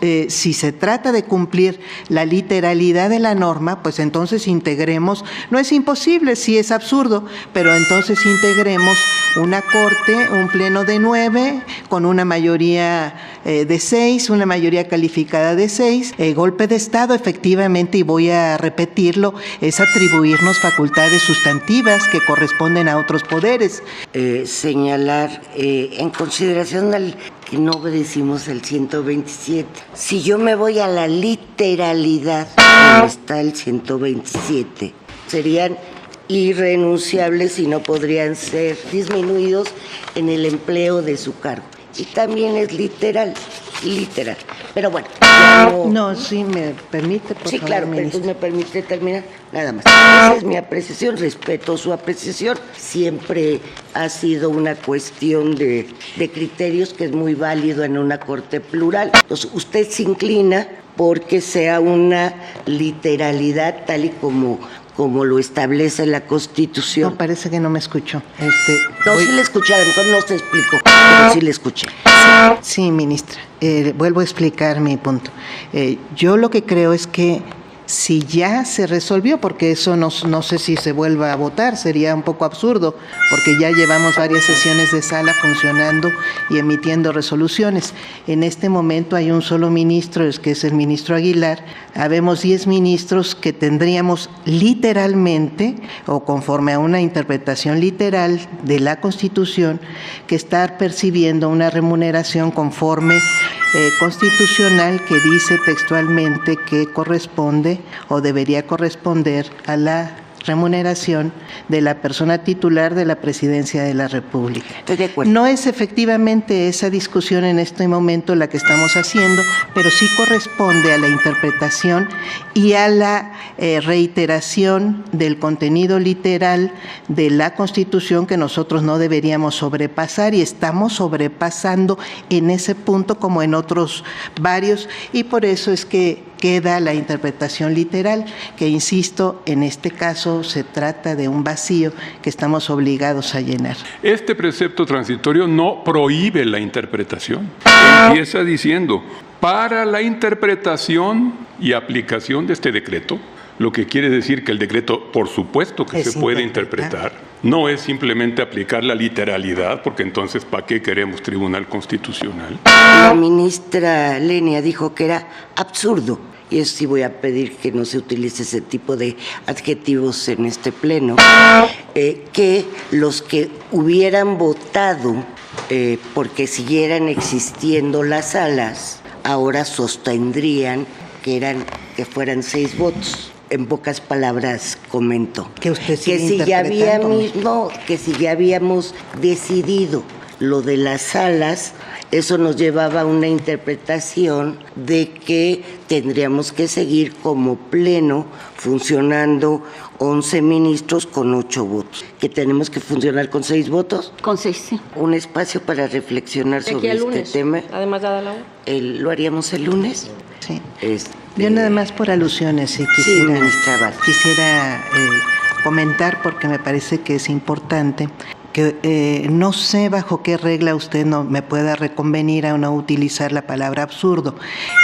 eh, si se trata de cumplir la literalidad de la norma, pues entonces integremos, no es imposible, sí es absurdo, pero entonces integremos una corte, un pleno de nueve, con una mayoría eh, de seis, una mayoría calificada de seis. El golpe de Estado, efectivamente, y voy a repetirlo, es atribuirnos facultades sustantivas que corresponden a otros poderes. Eh, señalar, en consideración al no obedecimos el 127. Si yo me voy a la literalidad, como está el 127, serían irrenunciables y no podrían ser disminuidos en el empleo de su cargo. Y también es literal, literal. Pero bueno, no... sí, me permite, por Sí, claro, entonces me permite terminar, nada más. Esa es mi apreciación, respeto su apreciación. Siempre ha sido una cuestión de, de criterios que es muy válido en una corte plural. Entonces, usted se inclina porque sea una literalidad tal y como como lo establece la Constitución. No, parece que no me escuchó. Este, no, sí le escuché, a lo mejor no se explicó, pero sí le escuché. Sí, ministra, eh, vuelvo a explicar mi punto. Eh, yo lo que creo es que si ya se resolvió, porque eso no, sé si se vuelva a votar, sería un poco absurdo, porque ya llevamos varias sesiones de sala funcionando y emitiendo resoluciones. En este momento hay un solo ministro, es que es el ministro Aguilar. Habemos 10 ministros que tendríamos literalmente, o conforme a una interpretación literal de la Constitución, que estar percibiendo una remuneración conforme eh, constitucional que dice textualmente que corresponde o debería corresponder a la remuneración de la persona titular de la presidencia de la República. No es efectivamente esa discusión en este momento la que estamos haciendo, pero sí corresponde a la interpretación y a la eh, reiteración del contenido literal de la Constitución que nosotros no deberíamos sobrepasar y estamos sobrepasando en ese punto como en otros varios y por eso es que queda la interpretación literal, que insisto, en este caso se trata de un vacío que estamos obligados a llenar. Este precepto transitorio no prohíbe la interpretación. Empieza diciendo, para la interpretación y aplicación de este decreto, lo que quiere decir que el decreto, por supuesto que se puede interpretar, no es simplemente aplicar la literalidad, porque entonces ¿para qué queremos tribunal constitucional? La ministra Lenia dijo que era absurdo y eso sí voy a pedir que no se utilice ese tipo de adjetivos en este pleno, eh, que los que hubieran votado eh, porque siguieran existiendo las salas, ahora sostendrían que, eran, que fueran seis votos. En pocas palabras comento que, usted que si ya habíamos, no, que si ya habíamos decidido lo de las salas, eso nos llevaba a una interpretación de que tendríamos que seguir como pleno funcionando 11 ministros con 8 votos. ¿Que tenemos que funcionar con 6 votos? Con 6, sí. Un espacio para reflexionar sobre este tema. Además, dada la el, ¿Lo haríamos el lunes? Sí. Este, Yo nada más por alusiones, si quisiera, quisiera eh, comentar porque me parece que es importante que eh, no sé bajo qué regla usted no me pueda reconvenir a no utilizar la palabra absurdo.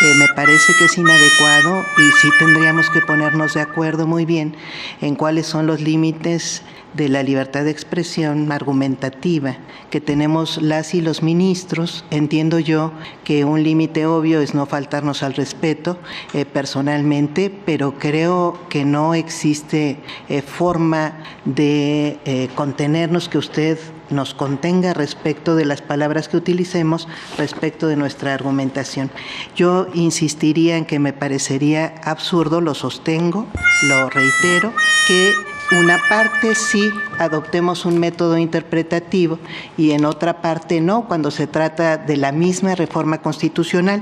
Eh, me parece que es inadecuado y sí tendríamos que ponernos de acuerdo muy bien en cuáles son los límites de la libertad de expresión argumentativa que tenemos las y los ministros. Entiendo yo que un límite obvio es no faltarnos al respeto eh, personalmente, pero creo que no existe eh, forma de eh, contenernos que usted nos contenga respecto de las palabras que utilicemos, respecto de nuestra argumentación. Yo insistiría en que me parecería absurdo, lo sostengo, lo reitero, que una parte sí adoptemos un método interpretativo y en otra parte no, cuando se trata de la misma reforma constitucional.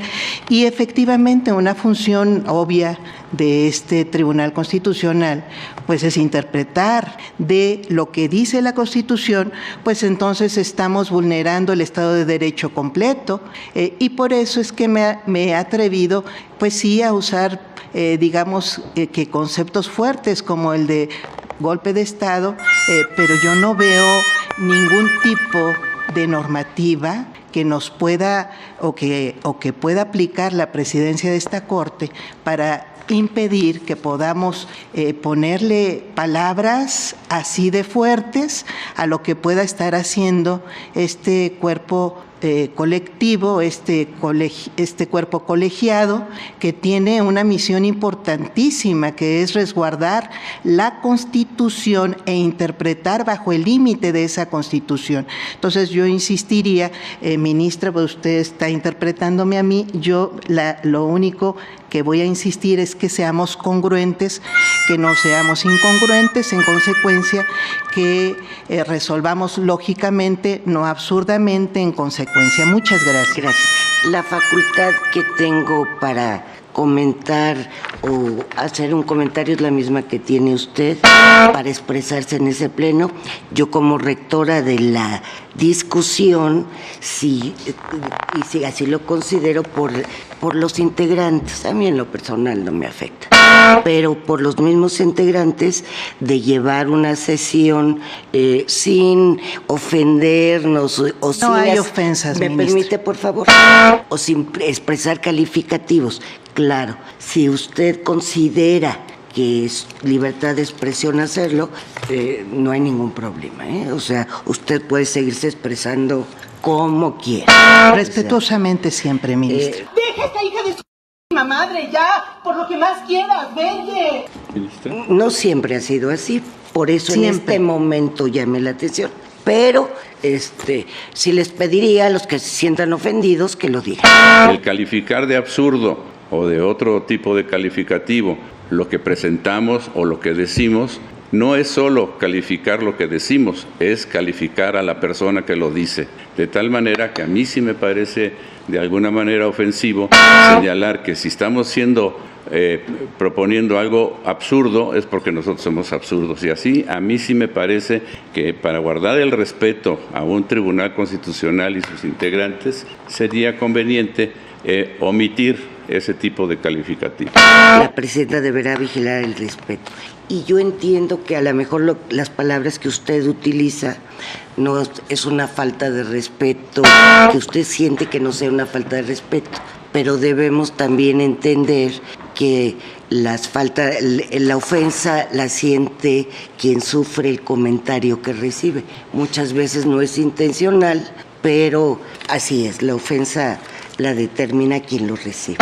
Y efectivamente una función obvia de este Tribunal Constitucional, pues es interpretar de lo que dice la Constitución, pues entonces estamos vulnerando el Estado de Derecho completo eh, y por eso es que me, me he atrevido, pues sí, a usar eh, digamos, eh, que conceptos fuertes como el de golpe de Estado, eh, pero yo no veo ningún tipo de normativa que nos pueda o que, o que pueda aplicar la presidencia de esta Corte para impedir que podamos eh, ponerle palabras así de fuertes a lo que pueda estar haciendo este cuerpo eh, colectivo, este, este cuerpo colegiado, que tiene una misión importantísima, que es resguardar la Constitución e interpretar bajo el límite de esa Constitución. Entonces yo insistiría, eh, ministra, pues usted está interpretándome a mí, yo la, lo único que voy a insistir es que seamos congruentes, que no seamos incongruentes, en consecuencia, que eh, resolvamos lógicamente, no absurdamente, en consecuencia. Muchas gracias. Gracias. La facultad que tengo para comentar o hacer un comentario es la misma que tiene usted para expresarse en ese pleno. Yo como rectora de la discusión, sí, y si así lo considero por, por los integrantes, a mí en lo personal no me afecta, pero por los mismos integrantes de llevar una sesión eh, sin ofendernos o, sin... No hay ofensas, ¿Me permite, por favor? O sin expresar calificativos. Claro, si usted considera que es libertad de expresión hacerlo, eh, no hay ningún problema. ¿eh? O sea, usted puede seguirse expresando como quiera. Respetuosamente siempre, ministro. Eh, Deja esta hija de su madre ya, por lo que más quieras, vende. No siempre ha sido así, por eso en este momento llame la atención. Pero este, si les pediría a los que se sientan ofendidos que lo digan. El calificar de absurdo o de otro tipo de calificativo lo que presentamos o lo que decimos no es solo calificar lo que decimos, es calificar a la persona que lo dice. De tal manera que a mí sí me parece de alguna manera ofensivo señalar que si estamos siendo eh, proponiendo algo absurdo es porque nosotros somos absurdos. Y así a mí sí me parece que para guardar el respeto a un tribunal constitucional y sus integrantes sería conveniente eh, omitir ese tipo de calificativo. La presidenta deberá vigilar el respeto. Y yo entiendo que a lo mejor las palabras que usted utiliza no es una falta de respeto, que usted siente que no sea una falta de respeto, pero debemos también entender que las falta, la ofensa la siente quien sufre el comentario que recibe. Muchas veces no es intencional, pero así es, la ofensa la determina quien lo recibe.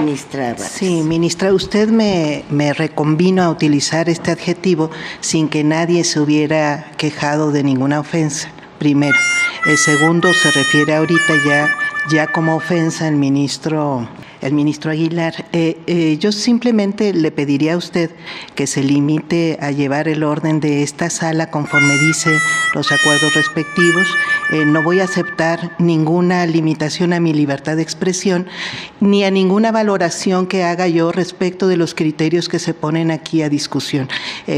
Ministra Sí, ministra, usted me, me reconvino a utilizar este adjetivo sin que nadie se hubiera quejado de ninguna ofensa, primero. El segundo se refiere ahorita ya, ya como ofensa al ministro el ministro Aguilar. Eh, eh, yo simplemente le pediría a usted que se limite a llevar el orden de esta sala conforme dice los acuerdos respectivos. Eh, no voy a aceptar ninguna limitación a mi libertad de expresión ni a ninguna valoración que haga yo respecto de los criterios que se ponen aquí a discusión.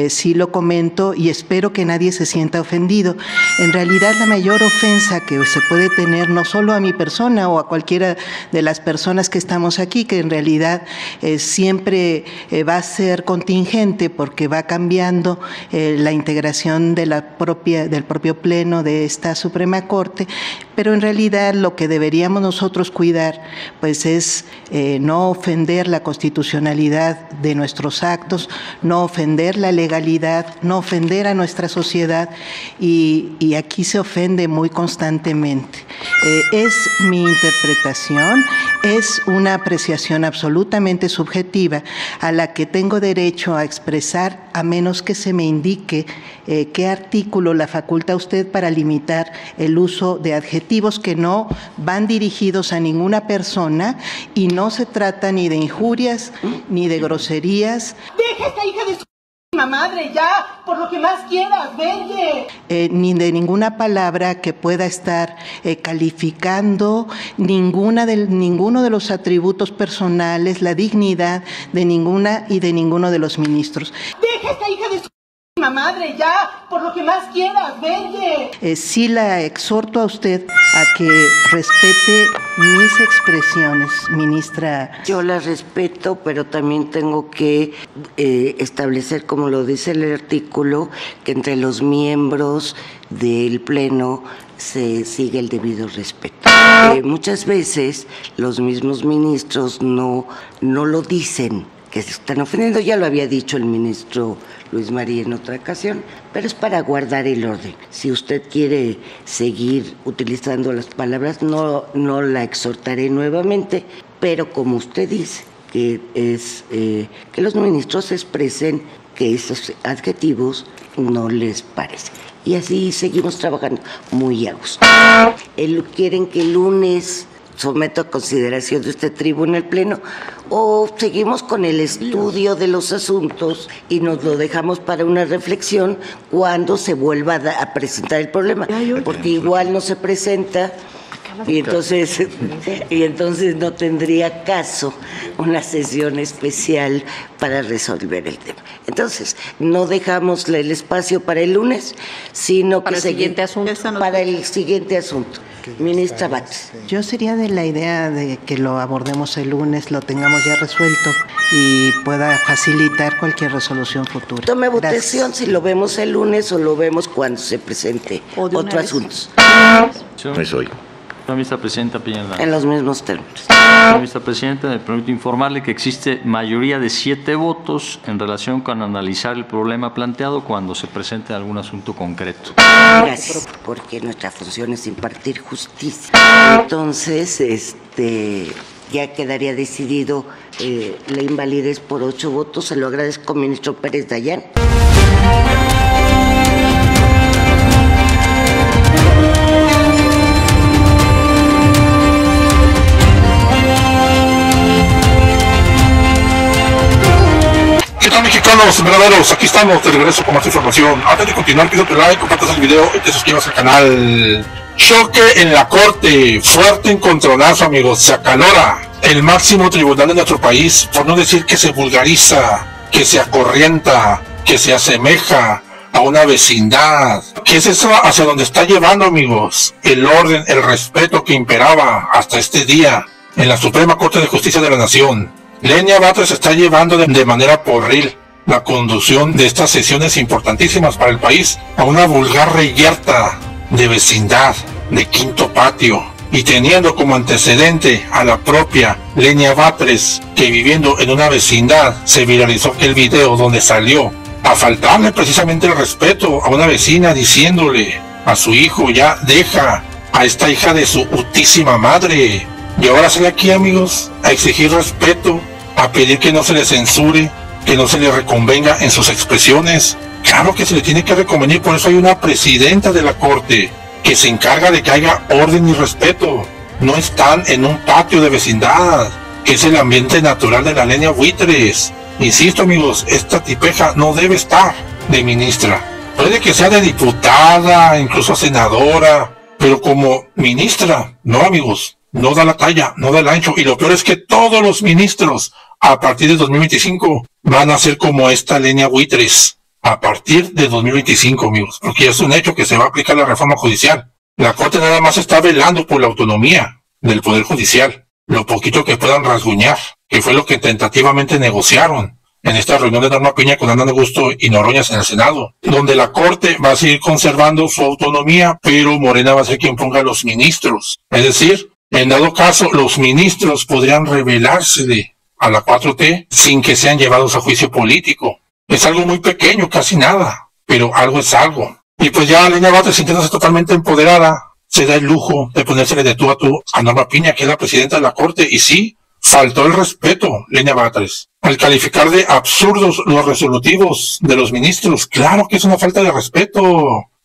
sí lo comento y espero que nadie se sienta ofendido. En realidad la mayor ofensa que se puede tener no solo a mi persona o a cualquiera de las personas que estamos aquí, que en realidad eh, siempre eh, va a ser contingente porque va cambiando eh, la integración de la propia, del propio pleno de esta Suprema Corte, pero en realidad lo que deberíamos nosotros cuidar pues es no ofender la constitucionalidad de nuestros actos, no ofender la legalidad, no ofender a nuestra sociedad y, aquí se ofende muy constantemente. es mi interpretación, es una apreciación absolutamente subjetiva a la que tengo derecho a expresar a menos que se me indique eh, qué artículo la faculta usted para limitar el uso de adjetivos que no van dirigidos a ninguna persona y no se trata ni de injurias ni de groserías. Deja esta hija de su madre, ya, por lo que más quieras, vende. Eh, ni de ninguna palabra que pueda estar eh, calificando ninguna de, ninguno de los atributos personales, la dignidad de ninguna y de ninguno de los ministros. Deja esta hija de su madre, ya, por lo que más quieras, vende. Eh, sí la exhorto a usted a que respete mis expresiones, ministra. Yo las respeto, pero también tengo que eh, establecer, como lo dice el artículo, que entre los miembros del Pleno se sigue el debido respeto. Eh, muchas veces los mismos ministros no, no lo dicen, que se están ofendiendo, ya lo había dicho el ministro Luis María en otra ocasión, pero es para guardar el orden. Si usted quiere seguir utilizando las palabras, no, no la exhortaré nuevamente, pero como usted dice, que es eh, que los ministros expresen que esos adjetivos no les parecen. Y así seguimos trabajando muy a gusto. quieren que el lunes someto a consideración de este tribunal pleno o seguimos con el estudio de los asuntos y nos lo dejamos para una reflexión cuando se vuelva a presentar el problema, porque igual no se presenta y entonces, y entonces no tendría caso una sesión especial para resolver el tema. Entonces, no dejamos el espacio para el lunes, sino para que el siguiente asunto. Para el siguiente asunto. Ministra Bates. Yo sería de la idea de que lo abordemos el lunes, lo tengamos ya resuelto y pueda facilitar cualquier resolución futura. Tome votación si lo vemos el lunes o lo vemos cuando se presente otro asunto. No es hoy. Señora Presidenta En los mismos términos. Señora Presidenta, me permito informarle que existe mayoría de siete votos en relación con analizar el problema planteado cuando se presente algún asunto concreto. Gracias, porque nuestra función es impartir justicia. Entonces, este, ya quedaría decidido eh, la invalidez por ocho votos. Se lo agradezco, ministro Pérez Dayán. Verdaderos, aquí estamos de regreso con más información. Antes de continuar, pido tu like, compartas el video y te suscribas al canal. Choque en la corte, fuerte encontronazo amigos, se acalora el máximo tribunal de nuestro país, por no decir que se vulgariza, que se acorrienta, que se asemeja a una vecindad. ¿Qué es eso hacia donde está llevando amigos? El orden, el respeto que imperaba hasta este día en la Suprema Corte de Justicia de la Nación. Lenia Batres está llevando de, manera porril la conducción de estas sesiones importantísimas para el país a una vulgar reyerta de vecindad, de quinto patio, y teniendo como antecedente a la propia Lenia Batres, que viviendo en una vecindad se viralizó aquel video donde salió a faltarle precisamente el respeto a una vecina diciéndole a su hijo ya deja a esta hija de su utísima madre. Y ahora sale aquí amigos a exigir respeto a pedir que no se le censure, que no se le reconvenga en sus expresiones. Claro que se le tiene que reconvenir, por eso hay una presidenta de la Corte que se encarga de que haya orden y respeto. No están en un patio de vecindad, que es el ambiente natural de la línea buitres. Insisto amigos, esta tipeja no debe estar de ministra. Puede que sea de diputada, incluso senadora, pero como ministra, no amigos, no da la talla, no da el ancho. Y lo peor es que todos los ministros a partir de 2025 van a ser como esta línea buitres. A partir de 2025, amigos, porque es un hecho que se va a aplicar la reforma judicial. La Corte nada más está velando por la autonomía del Poder Judicial, lo poquito que puedan rasguñar, que fue lo que tentativamente negociaron en esta reunión de Norma Piña con Ana Augusto y Noroñas en el Senado, donde la Corte va a seguir conservando su autonomía, pero Morena va a ser quien ponga los ministros. Es decir, en dado caso, los ministros podrían rebelarse de a la 4T sin que sean llevados a juicio político. Es algo muy pequeño, casi nada, pero algo es algo. Y pues ya Leña Batres, sintiéndose totalmente empoderada, se da el lujo de ponérsele de tú a tú a Norma Piña, que es la presidenta de la Corte, y sí, faltó el respeto, Leña Batres. Al calificar de absurdos los resolutivos de los ministros, claro que es una falta de respeto.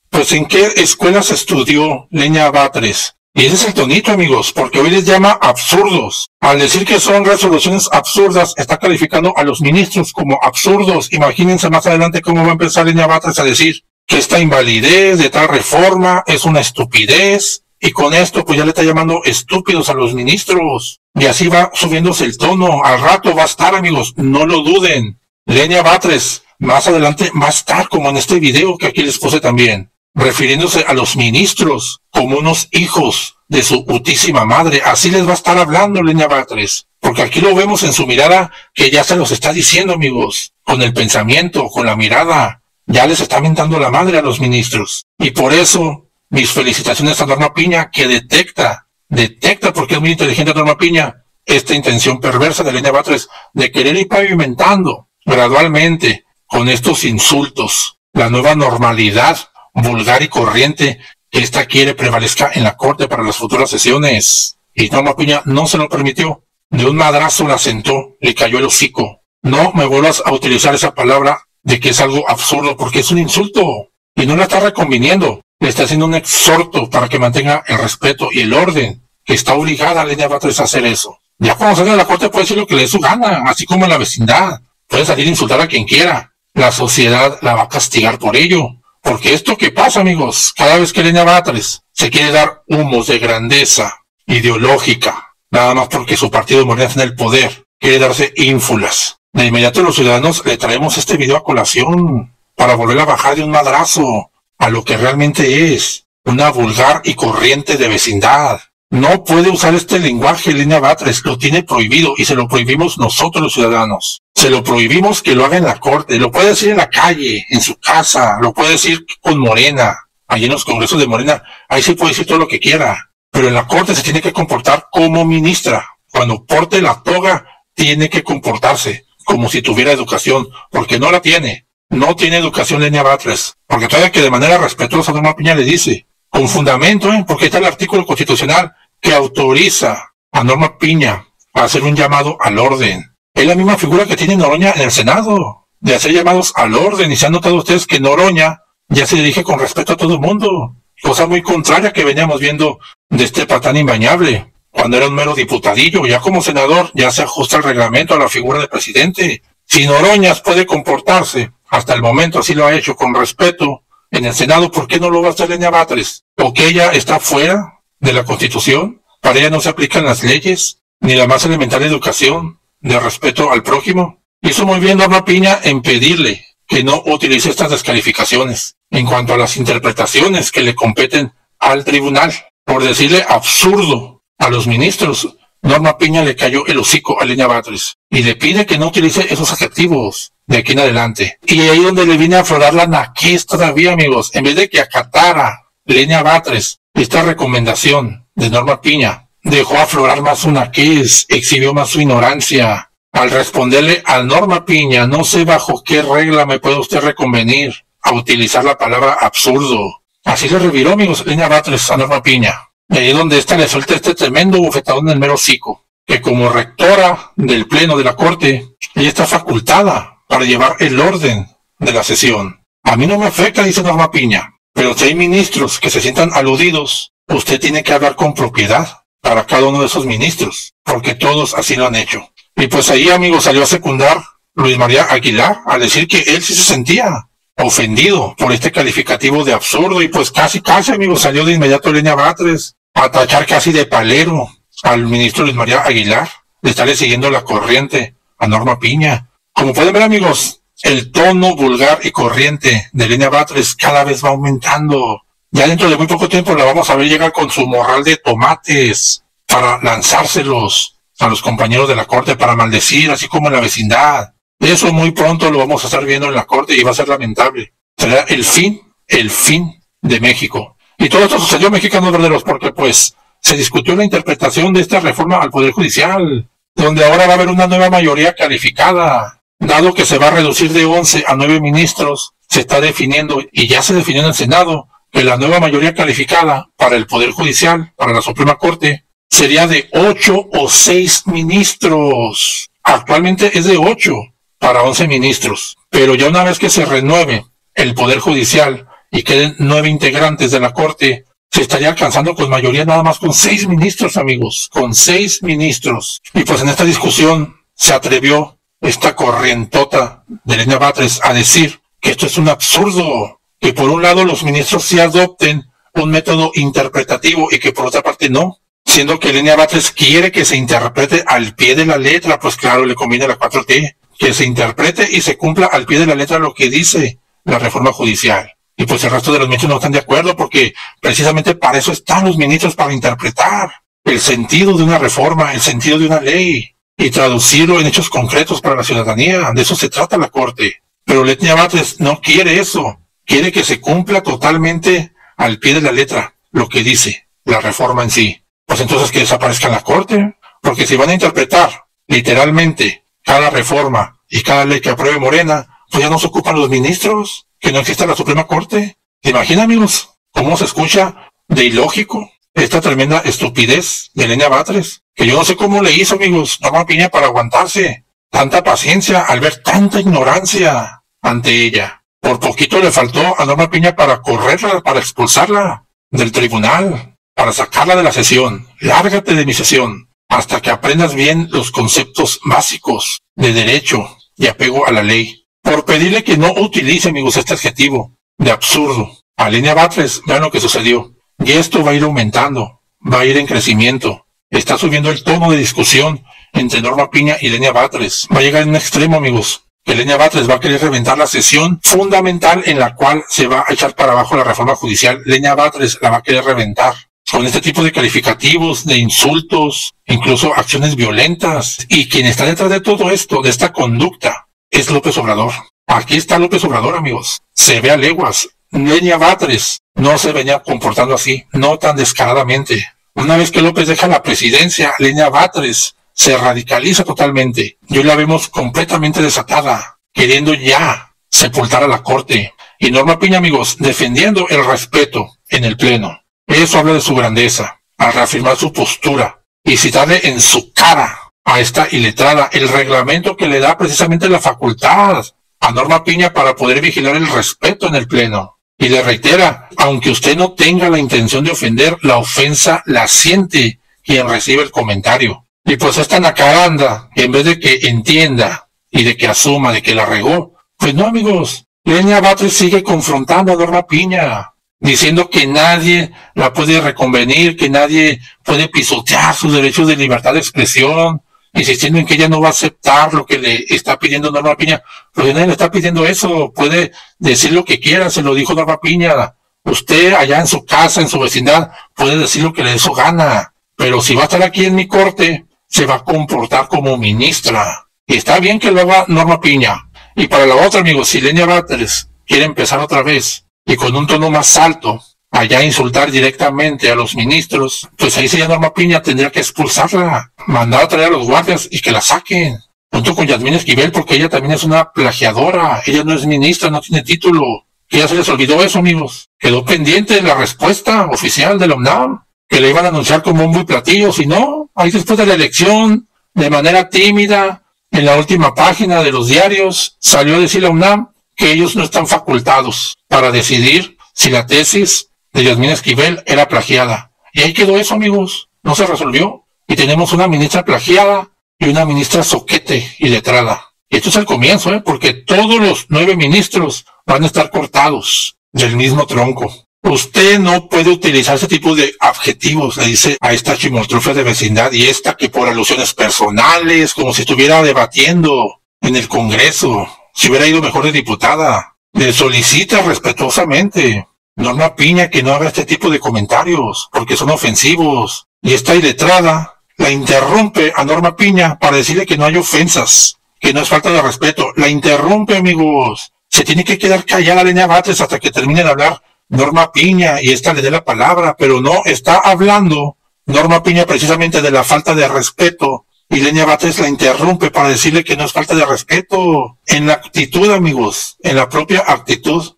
Pues en qué escuelas estudió Leña Batres? Y ese es el tonito, amigos, porque hoy les llama absurdos. Al decir que son resoluciones absurdas, está calificando a los ministros como absurdos. Imagínense más adelante cómo va a empezar Leña Batres a decir que esta invalidez de tal reforma es una estupidez. Y con esto, pues ya le está llamando estúpidos a los ministros. Y así va subiéndose el tono. Al rato va a estar, amigos, no lo duden. Leña Batres, más adelante va a estar como en este video que aquí les puse también refiriéndose a los ministros como unos hijos de su putísima madre. Así les va a estar hablando Leña Batres. Porque aquí lo vemos en su mirada que ya se los está diciendo, amigos. Con el pensamiento, con la mirada. Ya les está mentando la madre a los ministros. Y por eso mis felicitaciones a Norma Piña, que detecta, detecta, porque es muy inteligente Norma Piña, esta intención perversa de Elena Batres de querer ir pavimentando gradualmente con estos insultos la nueva normalidad vulgar y corriente que ésta quiere prevalezca en la Corte para las futuras sesiones. Y Norma Piña no se lo permitió. De un madrazo la sentó, le cayó el hocico. No me vuelvas a utilizar esa palabra de que es algo absurdo porque es un insulto. Y no la está reconviniendo. Le está haciendo un exhorto para que mantenga el respeto y el orden que está obligada a Lenia Batres a hacer eso. Ya cuando salga de la corte puede decir lo que le dé su gana, así como en la vecindad. Puede salir a insultar a quien quiera. La sociedad la va a castigar por ello. Porque esto que pasa, amigos, cada vez que Lenia Batres se quiere dar humos de grandeza ideológica, nada más porque su partido Morena en el poder, quiere darse ínfulas. De inmediato los ciudadanos le traemos este video a colación para volver a bajar de un madrazo a lo que realmente es una vulgar y corriente de vecindad. No puede usar este lenguaje Línea Batres, lo tiene prohibido y se lo prohibimos nosotros los ciudadanos. Se lo prohibimos que lo haga en la corte, lo puede decir en la calle, en su casa, lo puede decir con Morena, allí en los congresos de Morena, ahí sí puede decir todo lo que quiera, pero en la corte se tiene que comportar como ministra. Cuando porte la toga, tiene que comportarse como si tuviera educación, porque no la tiene. No tiene educación Lenia Batres, porque todavía que de manera respetuosa Norma Piña le dice, con fundamento, ¿eh? porque está el artículo constitucional que autoriza a Norma Piña a hacer un llamado al orden. Es la misma figura que tiene Noroña en el Senado, de hacer llamados al orden. Y se han notado ustedes que Noroña ya se dirige con respeto a todo el mundo. Cosa muy contraria que veníamos viendo de este patán imbañable. Cuando era un mero diputadillo, ya como senador, ya se ajusta el reglamento a la figura del presidente. Si Noroñas puede comportarse, hasta el momento así lo ha hecho con respeto, en el Senado, ¿por qué no lo va a hacer Leña Batres? ¿O que ella está fuera de la Constitución? ¿Para ella no se aplican las leyes? Ni la más elemental educación de respeto al prójimo? Hizo muy bien Norma Piña en pedirle que no utilice estas descalificaciones en cuanto a las interpretaciones que le competen al tribunal. Por decirle absurdo a los ministros, Norma Piña le cayó el hocico a Leña Batres y le pide que no utilice esos adjetivos de aquí en adelante. Y ahí donde le viene a aflorar la naquez todavía, amigos, en vez de que acatara Lenia Batres esta recomendación de Norma Piña, dejó aflorar más su naquez, exhibió más su ignorancia. Al responderle a Norma Piña, no sé bajo qué regla me puede usted reconvenir a utilizar la palabra absurdo. Así le reviró, amigos, Lenia Batres a Norma Piña. Y ahí donde ésta le suelta este tremendo bufetadón en el mero hocico, que como rectora del Pleno de la Corte, ella está facultada para llevar el orden de la sesión. A mí no me afecta, dice Norma Piña, pero si hay ministros que se sientan aludidos, usted tiene que hablar con propiedad para cada uno de esos ministros, porque todos así lo han hecho. Y pues ahí, amigo, salió a secundar Luis María Aguilar a decir que él sí se sentía ofendido por este calificativo de absurdo y pues casi, casi, amigo, salió de inmediato Leña Batres a tachar casi de palero al ministro Luis María Aguilar de estarle siguiendo la corriente a Norma Piña. Como pueden ver amigos, el tono vulgar y corriente de Línea Batres cada vez va aumentando. Ya dentro de muy poco tiempo la vamos a ver llegar con su morral de tomates para lanzárselos a los compañeros de la corte para maldecir, así como en la vecindad. Eso muy pronto lo vamos a estar viendo en la corte y va a ser lamentable. Será el fin, el fin de México. Y todo esto sucedió mexicanos verdaderos porque pues se discutió la interpretación de esta reforma al Poder Judicial, donde ahora va a haber una nueva mayoría calificada Dado que se va a reducir de 11 a 9 ministros, se está definiendo, y ya se definió en el Senado, que la nueva mayoría calificada para el Poder Judicial, para la Suprema Corte, sería de 8 o 6 ministros. Actualmente es de 8 para 11 ministros. Pero ya una vez que se renueve el Poder Judicial y queden 9 integrantes de la Corte, se estaría alcanzando con mayoría nada más con 6 ministros, amigos, con 6 ministros. Y pues en esta discusión se atrevió esta corrientota de Elena Batres a decir que esto es un absurdo, que por un lado los ministros sí adopten un método interpretativo y que por otra parte no, siendo que Elena Batres quiere que se interprete al pie de la letra, pues claro, le conviene la 4T, que se interprete y se cumpla al pie de la letra lo que dice la reforma judicial. Y pues el resto de los ministros no están de acuerdo porque precisamente para eso están los ministros, para interpretar el sentido de una reforma, el sentido de una ley y traducirlo en hechos concretos para la ciudadanía. De eso se trata la Corte. Pero Letnia Batres no quiere eso. Quiere que se cumpla totalmente al pie de la letra lo que dice la reforma en sí, pues entonces que desaparezca la Corte, porque si van a interpretar literalmente cada reforma y cada ley que apruebe Morena, pues ya no se ocupan los ministros, que no exista la Suprema Corte. ¿Se imagina, amigos, cómo se escucha de ilógico esta tremenda estupidez de Elena Batres? Que yo no sé cómo le hizo, amigos, Norma Piña para aguantarse tanta paciencia al ver tanta ignorancia ante ella. Por poquito le faltó a Norma Piña para correrla, para expulsarla del tribunal, para sacarla de la sesión. Lárgate de mi sesión hasta que aprendas bien los conceptos básicos de derecho y apego a la ley. Por pedirle que no utilice, amigos, este adjetivo de absurdo. A Línea Batres, vean lo que sucedió. Y esto va a ir aumentando, va a ir en crecimiento. Está subiendo el tono de discusión entre Norma Piña y Lenia Batres. Va a llegar en un extremo, amigos. Que Lenia Batres va a querer reventar la sesión fundamental en la cual se va a echar para abajo la reforma judicial. Lenia Batres la va a querer reventar con este tipo de calificativos, de insultos, incluso acciones violentas. Y quien está detrás de todo esto, de esta conducta, es López Obrador. Aquí está López Obrador, amigos. Se ve a leguas. Leña Batres no se venía comportando así, no tan descaradamente. Una vez que López deja la presidencia, Leña Batres se radicaliza totalmente. Y la vemos completamente desatada, queriendo ya sepultar a la corte. Y Norma Piña, amigos, defendiendo el respeto en el Pleno. Eso habla de su grandeza, al reafirmar su postura y citarle en su cara a esta iletrada el reglamento que le da precisamente la facultad a Norma Piña para poder vigilar el respeto en el Pleno. Y le reitera, aunque usted no tenga la intención de ofender, la ofensa la siente quien recibe el comentario. Y pues esta nacaranda, en vez de que entienda y de que asuma de que la regó, pues no amigos, Lenia Batres sigue confrontando a Norma Piña, diciendo que nadie la puede reconvenir, que nadie puede pisotear sus derechos de libertad de expresión, insistiendo en que ella no va a aceptar lo que le está pidiendo Norma Piña. Pues nadie le está pidiendo eso, puede decir lo que quiera, se lo dijo Norma Piña. Usted allá en su casa, en su vecindad, puede decir lo que le dé su gana, pero si va a estar aquí en mi corte, se va a comportar como ministra. Y está bien que lo haga Norma Piña. Y para la otra, amigo, si Lenia Batres quiere empezar otra vez y con un tono más alto, allá insultar directamente a los ministros, pues ahí sería Norma Piña tendría que expulsarla, mandar a traer a los guardias y que la saquen. Junto con Yasmín Esquivel, porque ella también es una plagiadora, ella no es ministra, no tiene título. Que ya se les olvidó eso, amigos. Quedó pendiente la respuesta oficial de la UNAM que le iban a anunciar como un muy platillo, si no, ahí después de la elección, de manera tímida, en la última página de los diarios, salió a decir la UNAM que ellos no están facultados para decidir si la tesis de Yasmín Esquivel era plagiada. Y ahí quedó eso, amigos. No se resolvió. Y tenemos una ministra plagiada y una ministra soquete y letrada. Y esto es el comienzo, ¿eh? porque todos los nueve ministros van a estar cortados del mismo tronco. Usted no puede utilizar ese tipo de adjetivos, le dice a esta chimoltrufia de vecindad y esta que por alusiones personales, como si estuviera debatiendo en el Congreso, si hubiera ido mejor de diputada. Le solicita respetuosamente. Norma Piña que no haga este tipo de comentarios, porque son ofensivos. Y esta iletrada la interrumpe a Norma Piña para decirle que no hay ofensas, que no es falta de respeto. La interrumpe, amigos. Se tiene que quedar callada Lenia Bates hasta que termine de hablar Norma Piña y esta le dé la palabra, pero no está hablando Norma Piña precisamente de la falta de respeto y Lenia Batres la interrumpe para decirle que no es falta de respeto. En la actitud, amigos, en la propia actitud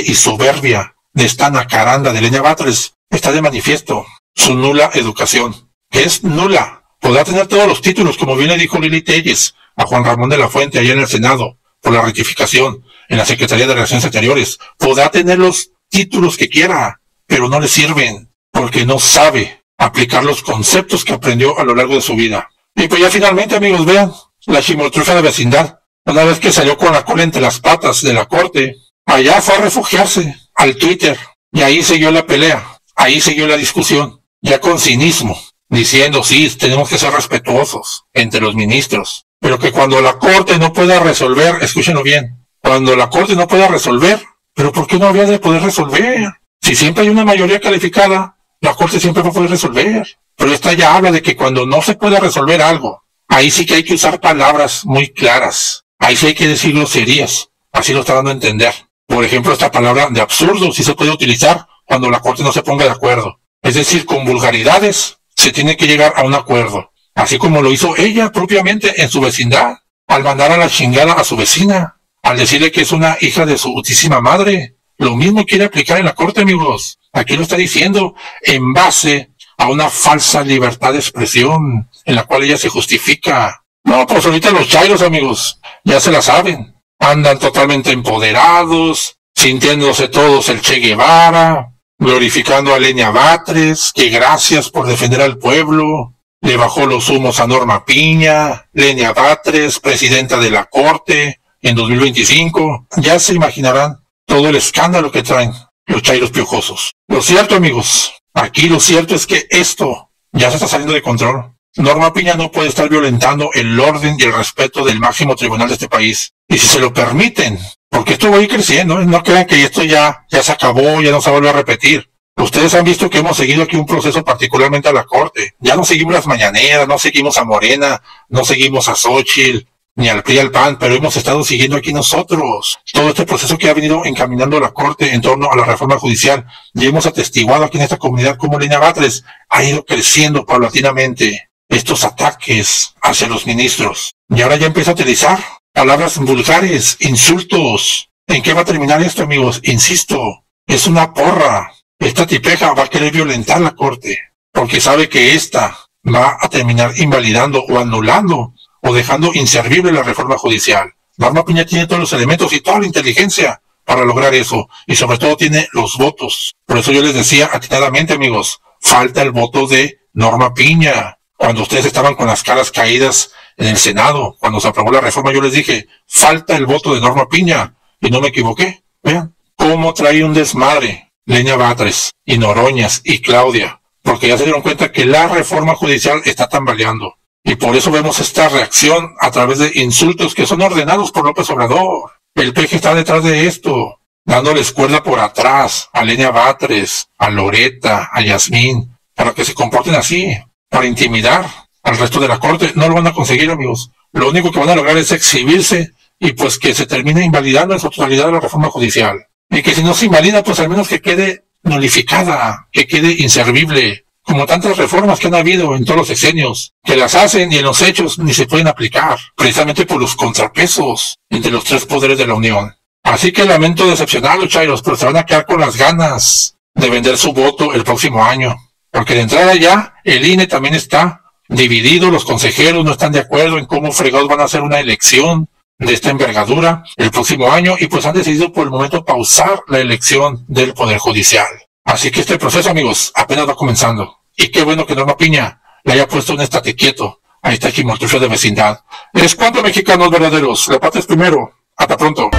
y soberbia de esta nacaranda de Lenia Batres, está de manifiesto su nula educación, es nula. Podrá tener todos los títulos, como bien le dijo Lili Telles a Juan Ramón de la Fuente allá en el Senado, por la rectificación, en la Secretaría de Relaciones Exteriores. Podrá tener los títulos que quiera, pero no le sirven, porque no sabe aplicar los conceptos que aprendió a lo largo de su vida. Y pues ya finalmente, amigos, vean, la chimotrufia de vecindad. Una vez que salió con la cola entre las patas de la corte, allá fue a refugiarse al Twitter. Y ahí siguió la pelea, ahí siguió la discusión, ya con cinismo, diciendo, sí, tenemos que ser respetuosos entre los ministros. Pero que cuando la corte no pueda resolver, escúchenlo bien, cuando la Corte no pueda resolver. Pero ¿por qué no había de poder resolver? Si siempre hay una mayoría calificada, la Corte siempre va a poder resolver. Pero esta ya habla de que cuando no se puede resolver algo, ahí sí que hay que usar palabras muy claras. Ahí sí hay que decir groserías. Así lo está dando a entender. Por ejemplo, esta palabra de absurdo sí se puede utilizar cuando la Corte no se ponga de acuerdo. Es decir, con vulgaridades se tiene que llegar a un acuerdo, así como lo hizo ella propiamente en su vecindad, al mandar a la chingada a su vecina, al decirle que es una hija de su putísima madre. Lo mismo quiere aplicar en la Corte, amigos. Aquí lo está diciendo en base a una falsa libertad de expresión en la cual ella se justifica. No, pues ahorita los chairos, amigos, ya se la saben. Andan totalmente empoderados, sintiéndose todos el Che Guevara, glorificando a Leña Batres, que gracias por defender al pueblo, le bajó los humos a Norma Piña, Leña Batres, presidenta de la Corte, en 2025. Ya se imaginarán todo el escándalo que traen los chairos piojosos. Lo cierto, amigos, aquí lo cierto es que esto ya se está saliendo de control. Norma Piña no puede estar violentando el orden y el respeto del máximo tribunal de este país. Y si se lo permiten, porque esto va a ir creciendo, ¿eh? no crean que esto ya, ya se acabó, ya no se vuelve a repetir. Ustedes han visto que hemos seguido aquí un proceso particularmente a la Corte. Ya no seguimos las mañaneras, no seguimos a Morena, no seguimos a Xochitl, ni al PRI al PAN, pero hemos estado siguiendo aquí nosotros todo este proceso que ha venido encaminando la Corte en torno a la reforma judicial y hemos atestiguado aquí en esta comunidad como Línea Batres ha ido creciendo paulatinamente estos ataques hacia los ministros. Y ahora ya empieza a utilizar palabras vulgares, insultos. ¿En qué va a terminar esto, amigos? Insisto, es una porra. Esta tipeja va a querer violentar la Corte porque sabe que esta va a terminar invalidando o anulando o dejando inservible la reforma judicial. Norma Piña tiene todos los elementos y toda la inteligencia para lograr eso, y sobre todo tiene los votos. Por eso yo les decía atinadamente, amigos, falta el voto de Norma Piña. Cuando ustedes estaban con las caras caídas en el Senado, cuando se aprobó la reforma, yo les dije, falta el voto de Norma Piña, y no me equivoqué. Vean cómo trae un desmadre Leña Batres, y Noroñas, y Claudia, porque ya se dieron cuenta que la reforma judicial está tambaleando. Y por eso vemos esta reacción a través de insultos que son ordenados por López Obrador. El peje está detrás de esto, dándoles cuerda por atrás a Lenia Batres, a Loreta, a Yasmín, para que se comporten así, para intimidar al resto de la corte. No lo van a conseguir, amigos. Lo único que van a lograr es exhibirse y pues que se termine invalidando en su totalidad la reforma judicial. Y que si no se invalida, pues al menos que quede nulificada, que quede inservible, como tantas reformas que han habido en todos los sexenios, que las hacen y en los hechos ni se pueden aplicar, precisamente por los contrapesos entre los tres poderes de la Unión. Así que lamento decepcionarlos, Chairos, pero se van a quedar con las ganas de vender su voto el próximo año. Porque de entrada ya el INE también está dividido, los consejeros no están de acuerdo en cómo fregados van a hacer una elección de esta envergadura el próximo año y pues han decidido por el momento pausar la elección del Poder Judicial. Así que este proceso, amigos, apenas va comenzando. Y qué bueno que Norma Piña le haya puesto un estate quieto a este de vecindad. Es cuanto mexicanos verdaderos. La paz es primero. Hasta pronto.